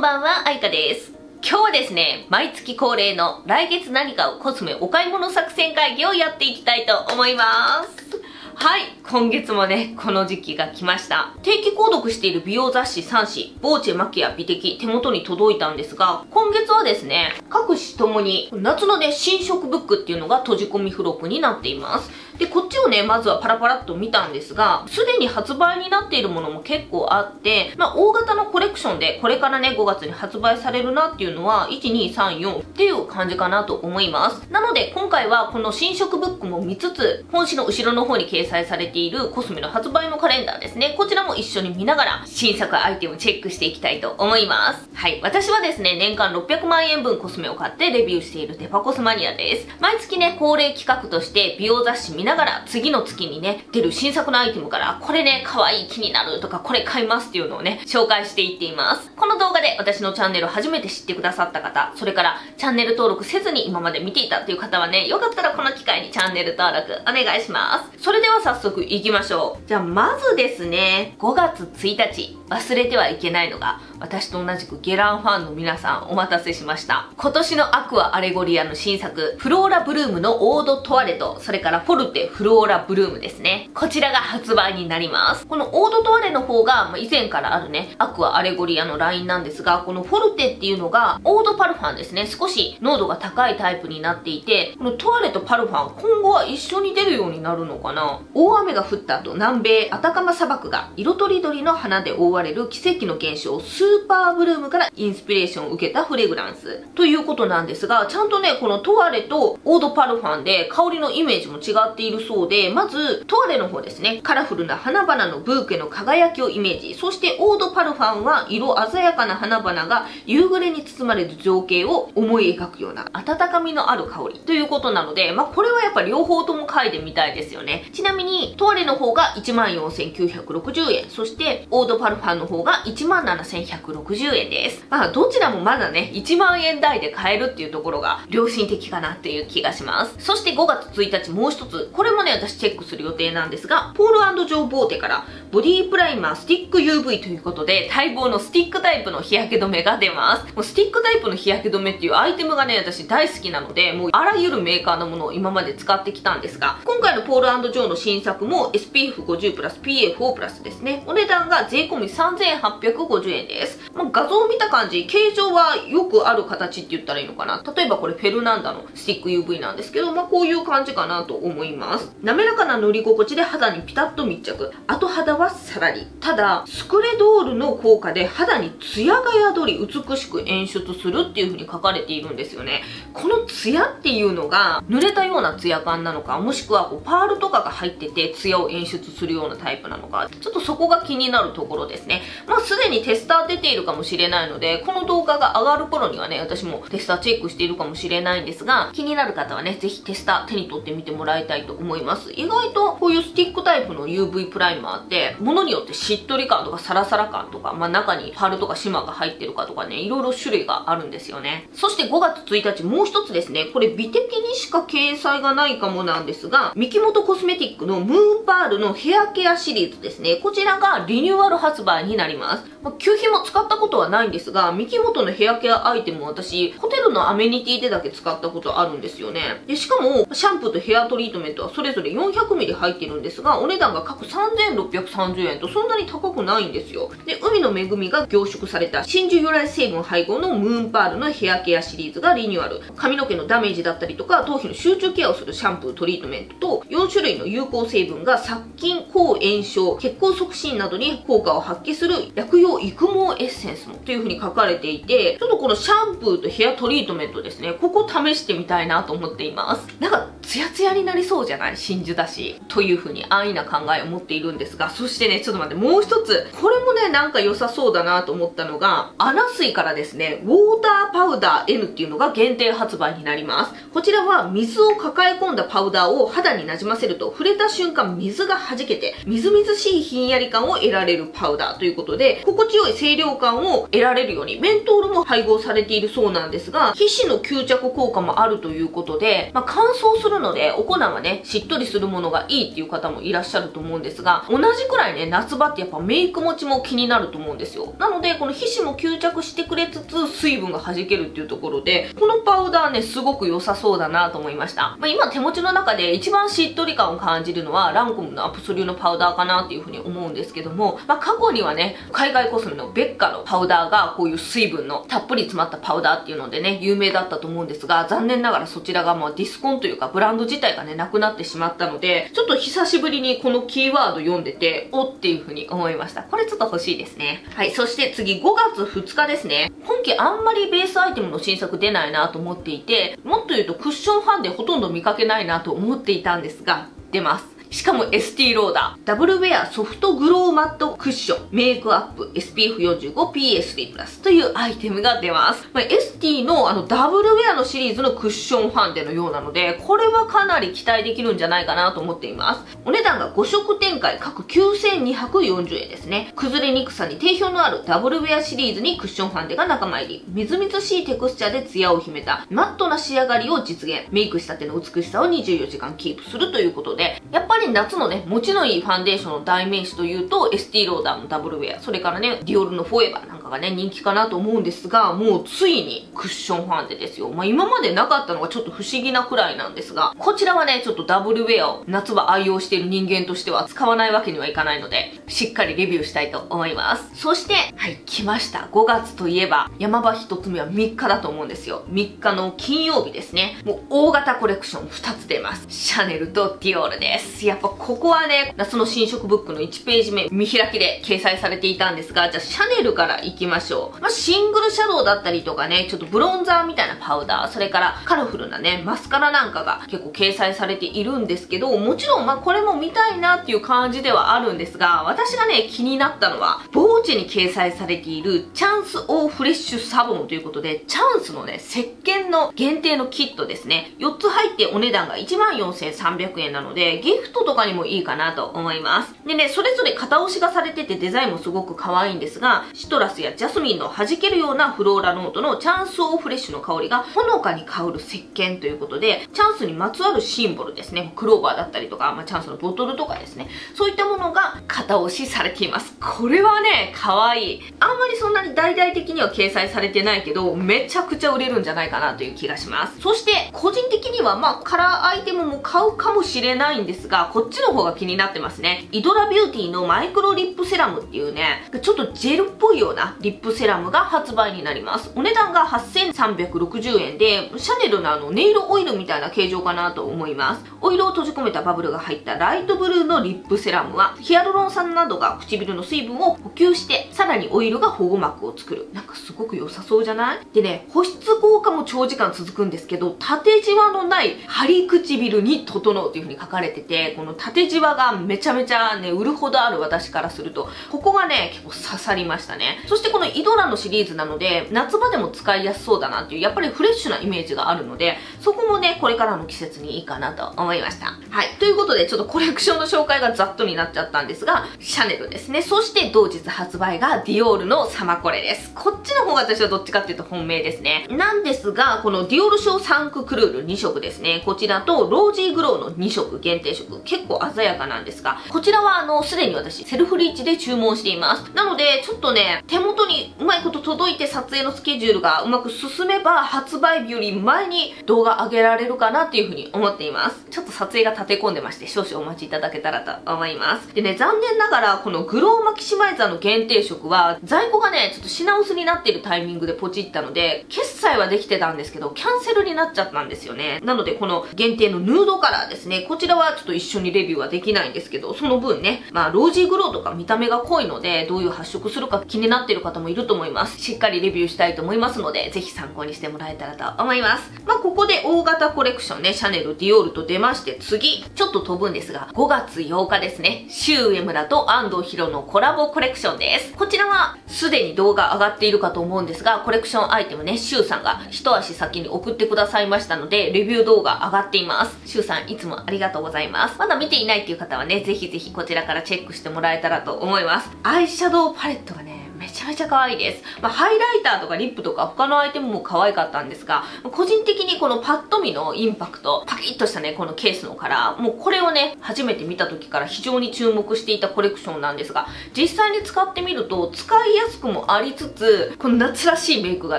んばんは、あいかです。今日はですね、毎月恒例の来月何かをコスメお買い物作戦会議をやっていきたいと思います。はい、今月もね、この時期が来ました。定期購読している美容雑誌3誌、ボーチェマキア美的手元に届いたんですが、今月はですね、各紙ともに夏のね、新色ブックっていうのが閉じ込み付録になっています。で、こっちをね、まずはパラパラっと見たんですが、すでに発売になっているものも結構あって、まあ、大型のコレクションで、これからね、5月に発売されるなっていうのは、1、2、3、4っていう感じかなと思います。なので、今回はこの新色ブックも見つつ、本誌の後ろの方に掲載されているコスメの発売のカレンダーですね。こちらも一緒に見ながら、新作アイテムをチェックしていきたいと思います。はい。私はですね、年間600万円分コスメを買ってレビューしているデパコスマニアです。毎月ね、恒例企画として美容雑誌見ながら、次の月にね、出る新作のアイテムから、これね、可愛い気になるとか、これ買いますっていうのをね、紹介していっています。この動画で私のチャンネル初めて知ってくださった方、それからチャンネル登録せずに今まで見ていたっていう方はね、よかったらこの機会にチャンネル登録お願いします。それでは早速行きましょう。じゃあまずですね、5月1日、忘れてはいけないのが、私と同じくゲランファンの皆さんお待たせしました。今年のアクアアレゴリアの新作、フローラブルームのオードトワレと、それからフォルテフローラブルームですね。こちらが発売になります。このオードトワレの方が、ま、以前からあるね、アクアアレゴリアのラインなんですが、このフォルテっていうのが、オードパルファンですね。少し濃度が高いタイプになっていて、このトワレとパルファン、今後は一緒に出るようになるのかな大雨が降った後、南米アタカマ砂漠が色とりどりの花で覆われる奇跡の現象、スーパーブルームからインスピレーションを受けたフレグランス。ということなんですが、ちゃんとね、このトワレとオードパルファンで香りのイメージも違っているそうで、まず、トワレの方ですね、カラフルな花々のブーケの輝きをイメージ。そしてオードパルファンは色鮮やかな花々が夕暮れに包まれる情景を思い描くような温かみのある香りということなので、まあこれはやっぱ両方とも嗅いでみたいですよね。ちなみに、トワレの方が14,960円、そしてオードパルファンの方が17,160円です。まあどちらもまだね、1万円台で買えるっていうところが良心的かなっていう気がします。そして5月1日もう一つ、これもね、私チェックする予定なんですが、ポールジョー・ボーテからボディプライマースティック UV ということで、待望のスティックタイプの日焼け止めが出ます。もうスティックタイプの日焼け止めっていうアイテムがね、私大好きなので、もうあらゆるメーカーのものを今まで使ってきたんですが、今回のポールジョーの新作も SPF50 プラス PA4 プラスですね。お値段が税込み3850円です。まあ、画像を見た感じ、形状はよくある形って言ったらいいのかな。例えばこれフェルナンダのスティック UV なんですけど、まあ、こういう感じかなと思います。滑らかな塗り心地で肌にピタッと密着。後肌はさらり。ただ、スクレドールの効果で肌にツヤが宿り美しく演出するっていう風に書かれているんですよね。このツヤっていうのが濡れたようなツヤ感なのか、もしくはこうパールとかが入っててツヤを演出するようなタイプなのか、ちょっとそこが気になるところですね。まあ、すでにテスター出ているかもしれないので、この動画が上がる頃にはね、私もテスターチェックしているかもしれないんですが、気になる方はね、ぜひテスター手に取ってみてもらいたいと思います。意外とこういうスティックタイプの UV プライマーって、ものによってしっとり感とかサラサラ感とか、まあ、中にパールとかシマーが入ってるかとかね、いろいろ種類があるんですよね。そして5月1日もう一つですね、これ美的にしか掲載がないかもなんですが、ミキモトコスメティックのムーンパールのヘアケアシリーズですね。こちらがリニューアル発売になります。まあ、旧品も使ったことはないんですが、三木本のヘアケアアイテム私、ホテルのアメニティでだけ使ったことあるんですよね。で、しかも、シャンプーとヘアトリートメントはそれぞれ 400ml 入ってるんですが、お値段が各3630円とそんなに高くないんですよ。で、海の恵みが凝縮された真珠由来成分配合のムーンパールのヘアケアシリーズがリニューアル。髪の毛のダメージだったりとか、頭皮の集中ケアをするシャンプー、トリートメントと、4種類の有効成分が殺菌、抗炎症、血行促進などに効果を発揮する薬用育毛エッセンスもという風に書かれていて、ちょっとこのシャンプーとヘアトリートメントですね、ここ試してみたいなと思っています。なんか、ツヤツヤになりそうじゃない？真珠だし。という風に安易な考えを持っているんですが、そしてね、ちょっと待って、もう一つ、これもね、なんか良さそうだなと思ったのが、アナ水からですね、ウォーターパウダー N っていうのが限定発売になります。こちらは水を抱え込んだパウダーを肌になじませると、触れた瞬間水が弾けて、みずみずしいひんやり感を得られるパウダダーということで、心地よい清涼感を得られるように、メントールも配合されているそうなんですが、皮脂の吸着効果もあるということで、まあ、乾燥するので、お粉がね、しっとりするものがいいっていう方もいらっしゃると思うんですが、同じくらいね、夏場ってやっぱメイク持ちも気になると思うんですよ。なので、この皮脂も吸着してくれつつ、水分が弾けるっていうところで、このパウダーね、すごく良さそうだなと思いました。まあ、今手持ちの中で一番しっとり感を感じるのは、ランコムのアプソリュのパウダーかなっていうふうに思うんですけども、まあ、過去にはね、海外コスメのベッカのパウダーがこういう水分のたっぷり詰まったパウダーっていうのでね、有名だったと思うんですが、残念ながらそちらがもうディスコンというかブランド自体がね、なくなってしまったので、ちょっと久しぶりにこのキーワード読んでて、おっていうふうに思いました。これちょっと欲しいですね。はい、そして次5月2日ですね。今季あんまりベースアイテムの新作出ないなと思っていて、もっと言うとクッションファンでほとんど見かけないなと思っていたんですが、出ます。しかも ST ローダー。ダブルウェアソフトグローマットクッションメイクアップ SPF45PS3 プラスというアイテムが出ます。まあ、ST のあのダブルウェアのシリーズのクッションファンデのようなので、これはかなり期待できるんじゃないかなと思っています。お値段が5色展開各9240円ですね。崩れにくさに定評のあるダブルウェアシリーズにクッションファンデが仲間入り。みずみずしいテクスチャーでツヤを秘めたマットな仕上がりを実現。メイクしたての美しさを24時間キープするということで、やっぱりり夏のね、持ちのいいファンデーションの代名詞というと、エスティローダーのダブルウェア、それからね、ディオールのフォーエバーなんかがね、人気かなと思うんですが、もうついにクッションファンデですよ。まあ今までなかったのがちょっと不思議なくらいなんですが、こちらはね、ちょっとダブルウェアを夏場愛用している人間としては使わないわけにはいかないので、しっかりレビューしたいと思います。そして、はい、来ました。5月といえば、山場一つ目は3日だと思うんですよ。3日の金曜日ですね。もう大型コレクション2つ出ます。シャネルとディオールです。やっぱここはね、夏の新色ブックの1ページ目見開きで掲載されていたんですが、じゃあシャネルから行きましょう。まあ、シングルシャドウだったりとかね、ちょっとブロンザーみたいなパウダー、それからカラフルなね、マスカラなんかが結構掲載されているんですけど、もちろんまあこれも見たいなっていう感じではあるんですが、私がね、気になったのは、ボーチに掲載されているチャンスオーフレッシュサボンということで、チャンスのね、石鹸の限定のキットですね。4つ入ってお値段が14,300円なので、ギフトとかにもいいかなと思います。でね、それぞれ型押しがされててデザインもすごく可愛いんですが、シトラスやジャスミンの弾けるようなフローラノートのチャンスオーフレッシュの香りがほのかに香る石鹸ということで、チャンスにまつわるシンボルですね。クローバーだったりとか、まあ、チャンスのボトルとかですね。そういったものが型押しされています。これはね、可愛い。あんまりそんなに大々的には掲載されてないけど、めちゃくちゃ売れるんじゃないかなという気がします。そして、個人的にはまあ、カラーアイテムも買うかもしれないんですが、こっちの方が気になってますね。イドラビューティーのマイクロリップセラムっていうね、ちょっとジェルっぽいようなリップセラムが発売になります。お値段が8360円で、シャネルのあのネイルオイルみたいな形状かなと思います。オイルを閉じ込めたバブルが入ったライトブルーのリップセラムは、ヒアルロン酸などが唇の水分を補給して、さらにオイルが保護膜を作る。なんかすごく良さそうじゃない？でね、保湿効果も長時間続くんですけど、縦じわのない張り唇に整うという風に書かれてて、この縦じわがめちゃめちゃね、売るほどある私からすると、ここがね、結構刺さりましたね。そしてこのイドラのシリーズなので、夏場でも使いやすそうだなっていう、やっぱりフレッシュなイメージがあるので、そこもね、これからの季節にいいかなと思いました。はい。ということで、ちょっとコレクションの紹介がざっとになっちゃったんですが、シャネルですね。そして同日発売がディオールのサマコレです。こっちの方が私はどっちかっていうと本命ですね。なんですが、このディオールショーサンククルール2色ですね。こちらとロージーグローの2色限定色。結構鮮やかなんですが、こちらはあの、すでに私セルフリーチで注文しています。なので、ちょっとね、手元にうまいこと届いて撮影のスケジュールがうまく進めば、発売日より前に動画上げられるかなっていうふうに思っています。ちょっと撮影が立て込んでまして、少々お待ちいただけたらと思います。でね、残念ながら、このグローマキシマイザーの限定色は、在庫がね、ちょっと品薄になっているタイミングでポチったので、決済はできてたんですけど、キャンセルになっちゃったんですよね。なので、この限定のヌードカラーですね、こちらはちょっと一緒にレビューはできないんですけど、その分ね、まあ、ロージーグローとか見た目が濃いので、どういう発色するか気になってるる方もいると思います。しっかりレビューしたいと思いますので、ぜひ参考にしてもらえたらと思います。まあ、ここで大型コレクションね、シャネル、ディオールと出まして、次、ちょっと飛ぶんですが、5月8日ですね、シュウエムラと安藤ヒロのコラボコレクションです。こちらは、すでに動画上がっているかと思うんですが、コレクションアイテムね、シュウさんが一足先に送ってくださいましたので、レビュー動画上がっています。シュウさん、いつもありがとうございます。まだ見ていないっていう方はね、ぜひぜひこちらからチェックしてもらえたらと思います。アイシャドウパレットがね、めちゃめちゃ可愛いです。まあ、ハイライターとかリップとか他のアイテムも可愛かったんですが、個人的にこのパッと見のインパクト、パキッとしたね、このケースのカラー、もうこれをね、初めて見た時から非常に注目していたコレクションなんですが、実際に使ってみると使いやすくもありつつ、この夏らしいメイクが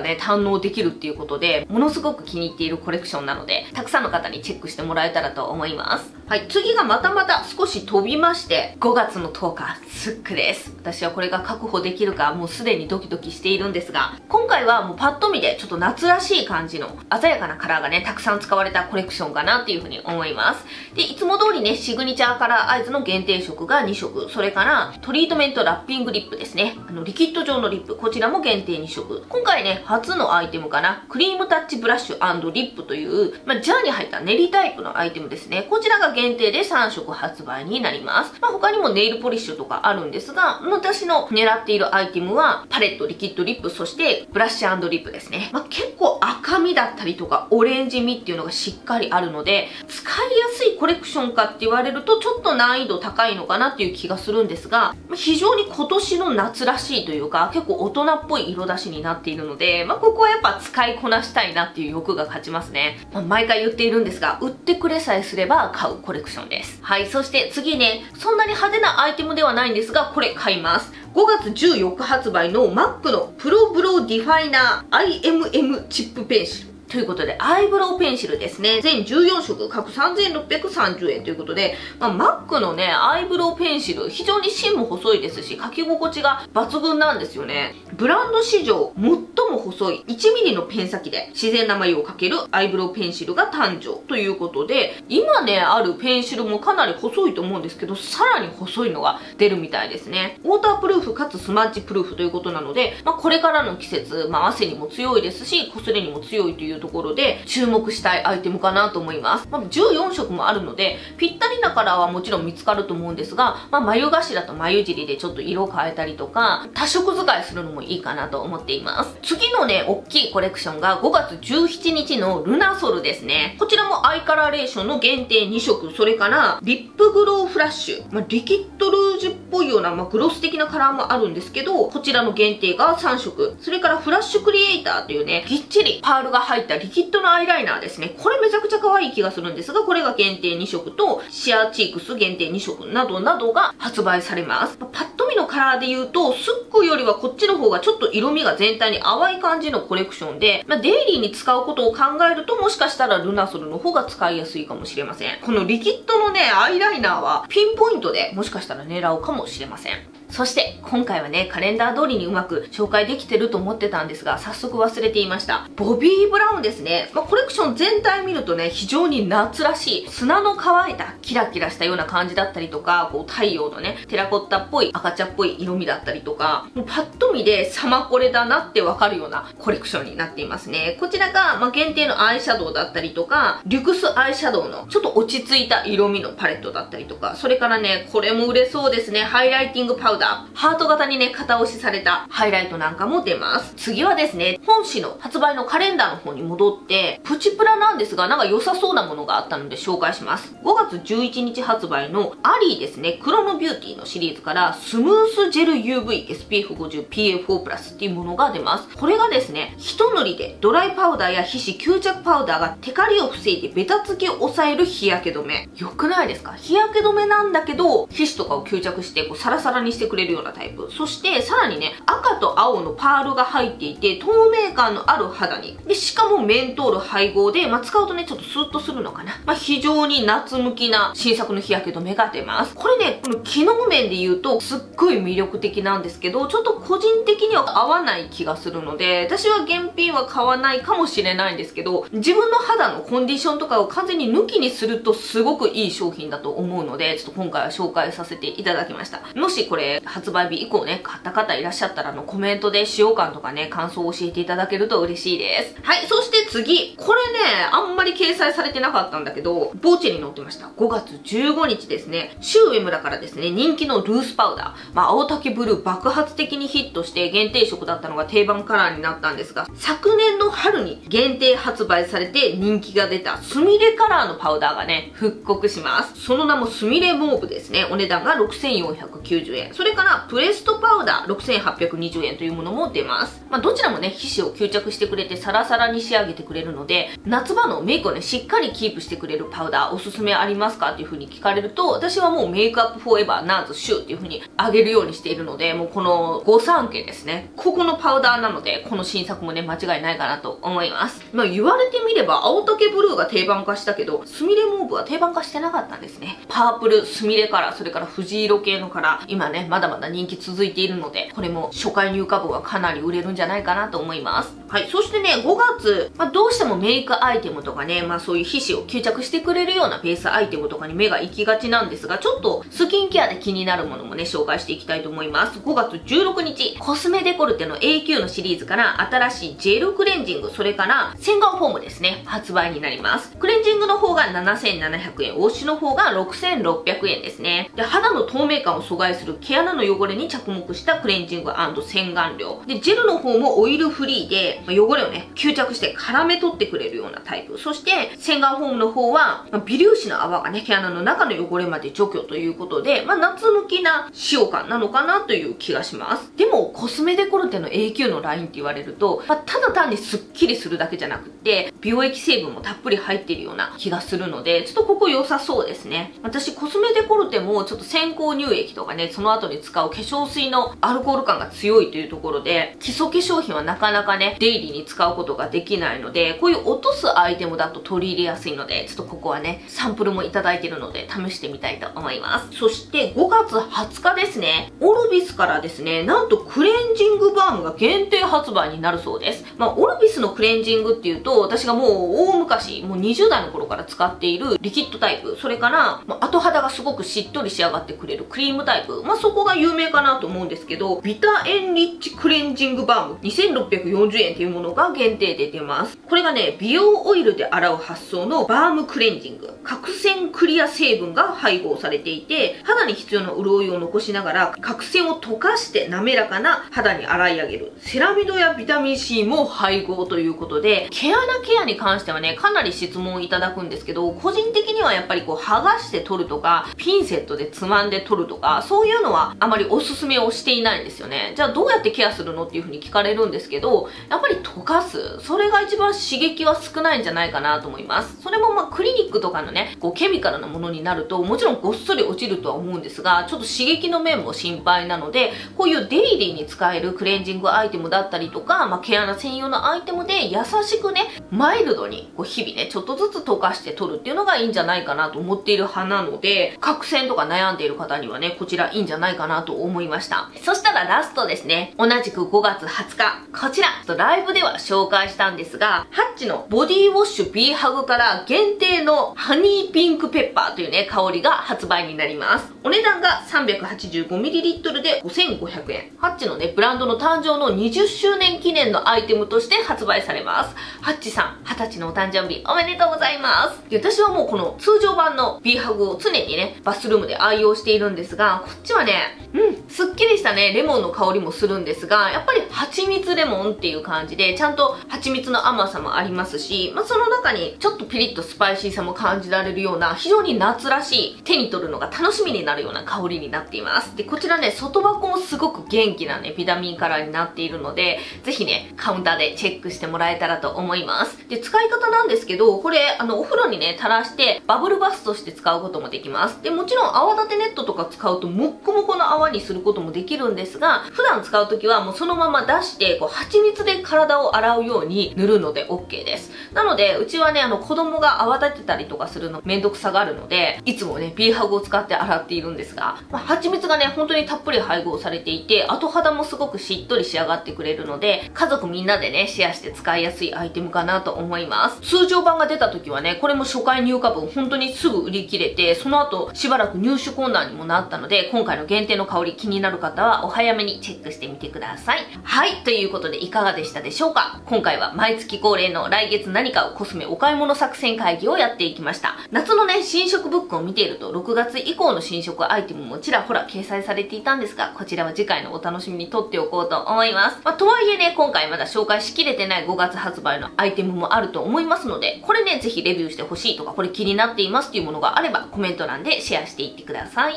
ね、堪能できるっていうことで、ものすごく気に入っているコレクションなので、たくさんの方にチェックしてもらえたらと思います。はい、次がまたまた少し飛びまして、5月の10日、スックです。私はこれが確保できるか、もうすでにドキドキしているんですが、今回はもうパッと見でちょっと夏らしい感じの鮮やかなカラーがね、たくさん使われたコレクションかなっていうふうに思います。で、いつも通りね、シグニチャーカラーアイズの限定色が2色、それからトリートメントラッピングリップですね。あの、リキッド状のリップ、こちらも限定2色。今回ね、初のアイテムかな、クリームタッチブラッシュリップという、まあ、ジャーに入った練りタイプのアイテムですね。こちらが限定で3色発売になります。まあ、他にもネイルポリッシュとかあるんですが、私の狙っているアイテムは、パレット、リキッドリップ、そしてブラッシュリップですね。まあ、結構赤みだったりとか、オレンジみっていうのがしっかりあるので、使いやすいコレクションかって言われると、ちょっと難易度高いのかなっていう気がするんですが、まあ、非常に今年の夏らしいというか、結構大人っぽい色出しになっているので、まあ、ここはやっぱ使いこなしたいなっていう欲が勝ちますね。まあ、毎回言っているんですが、売ってくれさえすれば買うコレクションです。はい、そして次ね、そんなに派手なアイテムではないんですが、これ買います。5月14日発売の MAC のプロブロディファイナー IMM チップペンシル。ということで、アイブロウペンシルですね。全14色、各3630円ということで、まあ、マックのね、アイブロウペンシル、非常に芯も細いですし、書き心地が抜群なんですよね。ブランド史上、最も細い 1mm のペン先で自然な眉を描けるアイブロウペンシルが誕生ということで、今ね、あるペンシルもかなり細いと思うんですけど、さらに細いのが出るみたいですね。ウォータープルーフかつスマッチプルーフということなので、まあ、これからの季節、まあ、汗にも強いですし、擦れにも強いというところで注目したいアイテムかなと思います。まあ、14色もあるので、ぴったりなカラーはもちろん見つかると思うんですが、まあ、眉頭と眉尻でちょっと色変えたりとか、多色使いするのもいいかなと思っています。次のね、大きいコレクションが5月17日のルナソルですね。こちらもアイカラーレーションの限定2色、それからリップグローフラッシュ、まあ、リキッドルージュっぽいような、まあ、グロス的なカラーもあるんですけど、こちらの限定が3色、それからフラッシュクリエイターというね、ぎっちりパールが入ったリキッドのアイライナーですね。これめちゃくちゃ可愛い気がするんですが、これが限定2色と、シアーチークス限定2色などなどが発売されます。パッと見のカラーで言うと、スックよりはこっちの方がちょっと色味が全体に淡い感じのコレクションで、まあ、デイリーに使うことを考えると、もしかしたらルナソルの方が使いやすいかもしれません。このリキッドのね、アイライナーはピンポイントでもしかしたら狙うかもしれません。そして今回はね、カレンダー通りにうまく紹介できてると思ってたんですが、早速忘れていました。ボビー・ブラウンですね。まあ、コレクション全体見るとね、非常に夏らしい、砂の乾いたキラキラしたような感じだったりとか、こう太陽のね、テラコッタっぽい赤茶っぽい色味だったりとか、もうパッと見でサマコレだなってわかるようなコレクションになっていますね。こちらが、まあ、限定のアイシャドウだったりとか、リュクスアイシャドウのちょっと落ち着いた色味のパレットだったりとか、それからね、これも売れそうですね、ハイライティングパウダー。ハート型にね、型押しされたハイライトなんかも出ます。次はですね、本誌の発売のカレンダーの方に戻って、プチプラなんですが、なんか良さそうなものがあったので紹介します。5月11日発売のアリーですね、クロノビューティーのシリーズから、スムースジェル UV SPF50 PA4 プラスっていうものが出ます。これがですね、一塗りでドライパウダーや皮脂吸着パウダーがテカリを防いでベタつきを抑える日焼け止め。よくないですか？日焼け止めなんだけど、皮脂とかを吸着してこうサラサラにしてくれるようなタイプ。そしてさらにね、赤と青のパールが入っていて、透明感のある肌に。で、しかもメントール配合で、まあ、使うとね、ちょっとスッとするのかな。まあ、非常に夏向きな新作の日焼け止めが出ます。これね、この機能面で言うと、すっごい魅力的なんですけど、ちょっと個人的には合わない気がするので、私は現品は買わないかもしれないんですけど、自分の肌のコンディションとかを完全に抜きにするとすごくいい商品だと思うので、ちょっと今回は紹介させていただきました。もしこれ発売日以降ね、買った方いらっしゃったら、あの、コメントで使用感とかね、感想を教えていただけると嬉しいです。はい、そして次。これね、あんまり掲載されてなかったんだけど、ボーチに載ってました。5月15日ですね、シュウエムラからですね、人気のルースパウダー、まあ、青竹ブルー爆発的にヒットして限定色だったのが定番カラーになったんですが、昨年の春に限定発売されて人気が出たスミレカラーのパウダーがね、復刻します。その名もスミレモーブですね。お値段が6490円。それからプレストパウダー6820円というものも出ます。まあ、どちらもね、皮脂を吸着してくれてサラサラに仕上げてくれるので、夏場のメイクをね、しっかりキープしてくれるパウダーおすすめありますかっていう風に聞かれると、私はもうメイクアップフォーエバーナーズシューっていう風にあげるようにしているので、もうこの御三家ですね。ここのパウダーなので、この新作もね、間違いないかなと思います。まあ、言われてみれば、青竹ブルーが定番化したけど、スミレモーブは定番化してなかったんですね。パープル、スミレカラー、それから藤色系のカラー、今ね、まだまだ人気続いているので、これも初回入荷分はかなり売れるんじゃないかなと思います。はい。そしてね、5月、まあ、どうしてもメイクアイテムとかね、まあそういう皮脂を吸着してくれるようなベースアイテムとかに目が行きがちなんですが、ちょっとスキンケアで気になるものもね、紹介していきたいと思います。5月16日、コスメデコルテの AQ のシリーズから新しいジェルクレンジング、それから洗顔フォームですね、発売になります。クレンジングの方が7700円、ウォッシュの方が6600円ですね。で、肌の透明感を阻害する毛穴の汚れに着目したクレンジング洗顔料。で、ジェルの方もオイルフリーで、汚れをね、吸着して絡め取ってくれるようなタイプ。そして、洗顔フォームの方は、微粒子の泡がね、毛穴の中の汚れまで除去ということで、まあ、夏向きな使用感なのかなという気がします。でも、コスメデコルテの AQ のラインって言われると、まあ、ただ単にスッキリするだけじゃなくて、美容液成分もたっぷり入ってるような気がするので、ちょっとここ良さそうですね。私、コスメデコルテもちょっと先行乳液とかね、その後に使う化粧水のアルコール感が強いというところで、基礎化粧品はなかなかね、デイリーに使うことができないので、こういう落とすアイテムだと取り入れやすいので、ちょっとここはね、サンプルもいただいているので、試してみたいと思います。そして、5月20日ですね、オルビスからですね、なんとクレンジングバームが限定発売になるそうです。まあ、オルビスのクレンジングっていうと、私がもう大昔、もう20代の頃から使っているリキッドタイプ、それから、まあ、後肌がすごくしっとり仕上がってくれるクリームタイプ、まあ、そこが有名かなと思うんですけど、ビタエンリッチクレンジングバーム2640円っていうものが限定で出ます。これがね、美容オイルで洗う発想のバームクレンジング。角栓クリア成分が配合されていて、肌に必要な潤いを残しながら、角栓を溶かして滑らかな肌に洗い上げる。セラミドやビタミン C も配合ということで、毛穴ケアに関してはね、かなり質問いただくんですけど、個人的にはやっぱりこう剥がして取るとか、ピンセットでつまんで取るとか、そういうのはあまりおすすめをしていないんですよね。じゃあどうやってケアするのっていうふうに聞かれるんですけど、やっぱり溶かす。それが一番刺激は少ないんじゃないかなと思います。それもまあクリニックとかのね、こうケミカルなものになると、もちろんごっそり落ちるとは思うんですが、ちょっと刺激の面も心配なので、こういうデイリーに使えるクレンジングアイテムだったりとか、まあ、毛穴専用のアイテムで優しくね、マイルドにこう日々ね、ちょっとずつ溶かして取るっていうのがいいんじゃないかなと思っている派なので、角栓とか悩んでいる方にはね、こちらいいんじゃないかかなと思いました。そしたらラストですね、同じく5月20日、こちら、ちょっとライブでは紹介したんですが、ハッチのボディウォッシュ B ハグから限定のハニーピンクペッパーというね、香りが発売になります。お値段が 385ml で5500円。ハッチのね、ブランドの誕生の20周年記念のアイテムとして発売されます。ハッチさん、20歳のお誕生日おめでとうございます。で私はもうこの通常版の B ハグを常にね、バスルームで愛用しているんですが、こっちはね、うん、すっきりしたね、レモンの香りもするんですが、やっぱり蜂蜜レモンっていう感じで、ちゃんと蜂蜜の甘さもありますし、まあ、その中にちょっとピリッとスパイシーさも感じられるような、非常に夏らしい、手に取るのが楽しみになるような香りになっています。で、こちらね、外箱もすごく元気なね、ビタミンカラーになっているので、ぜひね、カウンターでチェックしてもらえたらと思います。で、使い方なんですけど、これ、あの、お風呂にね、垂らして、バブルバスとして使うこともできます。で、もちろん泡立てネットとか使うと、もっこもこの泡にすることもできるんですが、普段使うときはもうそのまま出して、こう、蜂蜜で体を洗うように塗るので OK です。なので、うちはね、あの、子供が泡立てたりとかするのめんどくさがあるので、いつもね、ビーハグを使って洗っているんですが、まあ、蜂蜜がね、本当にたっぷり配合されていて、後肌もすごくしっとり仕上がってくれるので、家族みんなでね、シェアして使いやすいアイテムかなと思います。通常版が出た時はね、これも初回入荷分本当にすぐ売り切れて、その後しばらく入手困難にもなったので、今回の限限定の香り気になる方はお早めにチェックしてみてください。はい、ということでいかがでしたでしょうか？今回は毎月恒例の来月何かをコスメお買い物作戦会議をやっていきました。夏のね、新色ブックを見ていると6月以降の新色アイテムもちらほら掲載されていたんですが、こちらは次回のお楽しみにとっておこうと思います。まあ、とはいえね、今回まだ紹介しきれてない5月発売のアイテムもあると思いますので、これね、ぜひレビューしてほしいとか、これ気になっていますっていうものがあればコメント欄でシェアしていってください。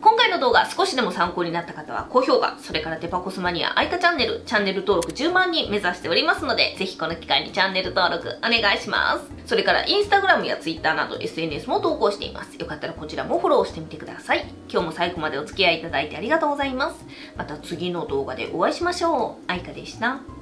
今回の動画少しでも参考になった方は高評価、それからデパコスマニア愛花チャンネル、チャンネル登録10万人目指しておりますので、ぜひこの機会にチャンネル登録お願いします。それからインスタグラムやツイッターなど SNS も投稿しています。よかったらこちらもフォローしてみてください。今日も最後までお付き合いいただいてありがとうございます。また次の動画でお会いしましょう。愛花でした。